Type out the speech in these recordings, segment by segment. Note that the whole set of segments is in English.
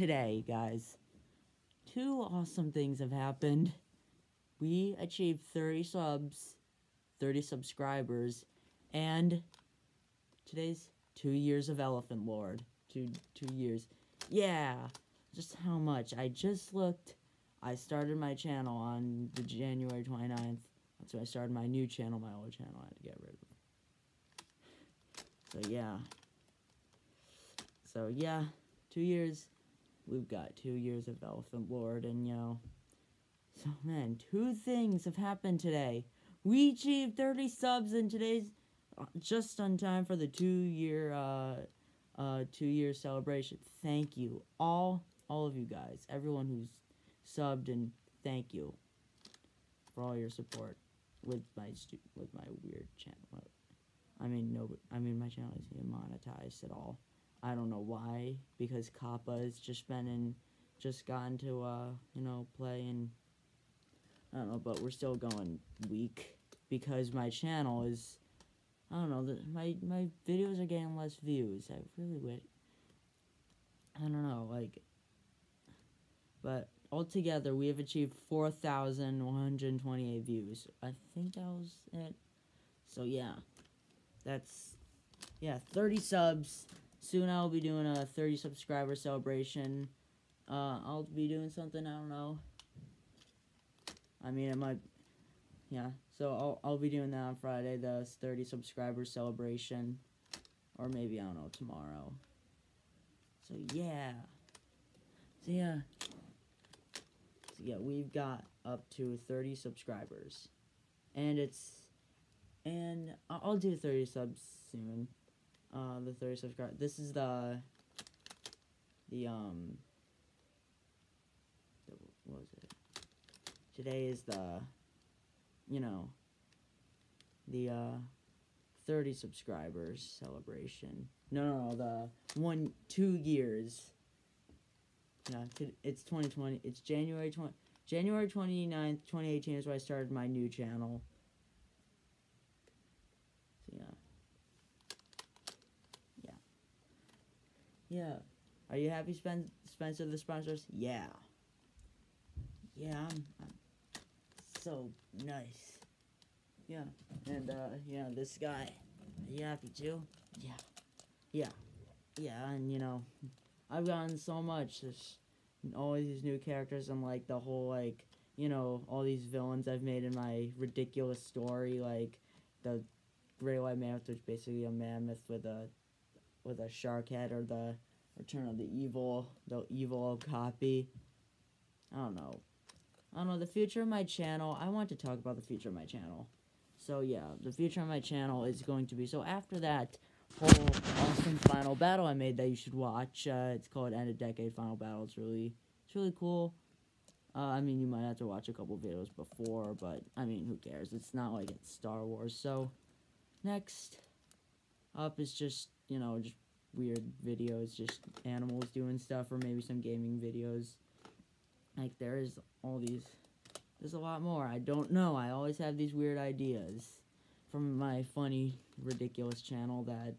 today, guys. Two awesome things have happened. We achieved 30 subs, 30 subscribers, and today's two years of Elephant Lord. Two two years. Yeah, just how much? I just looked. I started my channel on the January 29th. That's when I started my new channel. My old channel I had to get rid of. So yeah. So yeah, two years. We've got two years of Elephant Lord, and you know. So man, two things have happened today. We achieved 30 subs in today's uh, just on time for the two year uh uh two year celebration. Thank you all all of you guys, everyone who's subbed and thank you for all your support with my stu- with my weird channel. I mean no I mean my channel isn't monetized at all. I don't know why because Kappa has just been in just gotten to uh you know play and I don't know but we're still going weak because my channel is I don't know. The, my my videos are getting less views. I really would. I don't know, like. But altogether, we have achieved four thousand one hundred twenty-eight views. I think that was it. So yeah, that's yeah, thirty subs. Soon I'll be doing a thirty subscriber celebration. Uh, I'll be doing something I don't know. I mean, it might. Yeah, so I'll, I'll be doing that on Friday, the 30 subscriber celebration. Or maybe, I don't know, tomorrow. So, yeah. So, yeah. So, yeah, we've got up to 30 subscribers. And it's... And I'll do 30 subs soon. The 30 subscribers. This is the... The, um... The, what was it? Today is the you know, the uh, 30 subscribers celebration. No, no, no, the one, two years. Yeah, it's 2020. It's January 20, January 29th, 2018 is where I started my new channel. So, yeah. Yeah. Yeah. Are you happy, Spen Spencer, the sponsors? Yeah. Yeah, I'm, I'm so nice. Yeah, and, uh, yeah, this guy, are you happy too? Yeah. Yeah. Yeah, and, you know, I've gotten so much, there's all these new characters and, like, the whole, like, you know, all these villains I've made in my ridiculous story, like, the Great White Mammoth, which is basically a mammoth with a, with a shark head, or the Return of the Evil, the evil copy. I don't know. I don't know, the future of my channel, I want to talk about the future of my channel. So yeah, the future of my channel is going to be, so after that whole awesome final battle I made that you should watch, uh, it's called End of Decade Final Battle, it's really, it's really cool. Uh, I mean, you might have to watch a couple videos before, but, I mean, who cares, it's not like it's Star Wars, so, next up is just, you know, just weird videos, just animals doing stuff, or maybe some gaming videos. Like, there is all these... There's a lot more. I don't know. I always have these weird ideas from my funny, ridiculous channel that...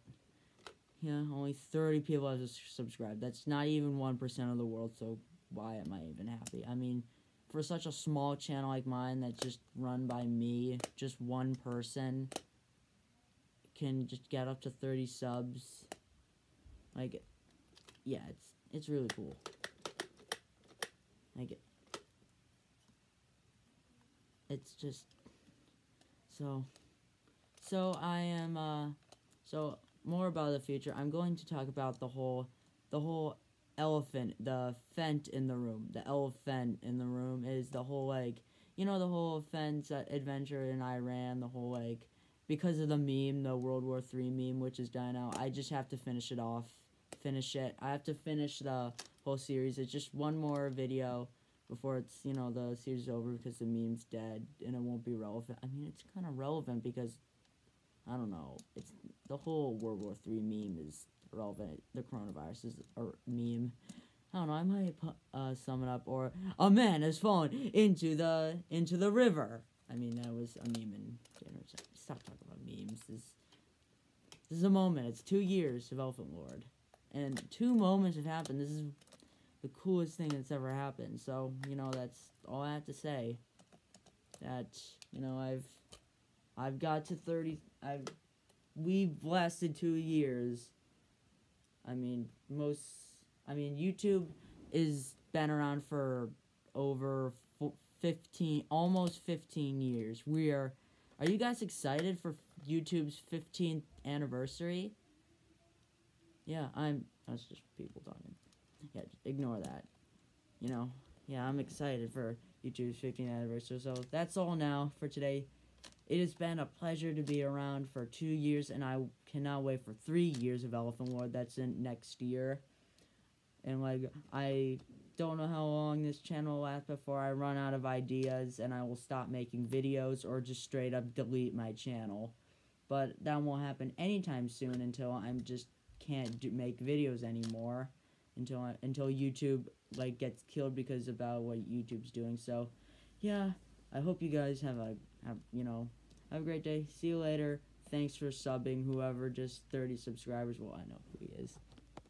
Yeah, only 30 people have subscribed. That's not even 1% of the world, so why am I even happy? I mean, for such a small channel like mine that's just run by me, just one person can just get up to 30 subs. Like, yeah, it's it's really cool. Like, it's just, so, so I am, uh, so, more about the future, I'm going to talk about the whole, the whole elephant, the fent in the room, the elephant in the room is the whole, like, you know, the whole fence adventure in Iran, the whole, like, because of the meme, the World War III meme, which is dying out, I just have to finish it off, finish it, I have to finish the whole series, it's just one more video, before it's, you know, the series is over because the meme's dead and it won't be relevant. I mean, it's kind of relevant because, I don't know, it's, the whole World War III meme is relevant. The coronavirus is a meme. I don't know, I might uh, sum it up, or, a man has fallen into the, into the river. I mean, that was a meme in. Stop talking about memes. This, this is a moment. It's two years of Elephant Lord. And two moments have happened. This is the coolest thing that's ever happened. So, you know, that's all I have to say. That, you know, I've I've got to 30 I've we've lasted 2 years. I mean, most I mean, YouTube is been around for over 15 almost 15 years. We are Are you guys excited for YouTube's 15th anniversary? Yeah, I'm that's just people talking yeah, ignore that. You know, yeah, I'm excited for YouTube's 15th anniversary. So that's all now for today. It has been a pleasure to be around for two years, and I cannot wait for three years of Elephant Lord. That's in next year. And like, I don't know how long this channel will last before I run out of ideas and I will stop making videos or just straight up delete my channel. But that won't happen anytime soon until I'm just can't do, make videos anymore until I, until YouTube like gets killed because about what YouTube's doing. So, yeah, I hope you guys have a have you know have a great day. See you later. Thanks for subbing. Whoever just 30 subscribers. Well, I know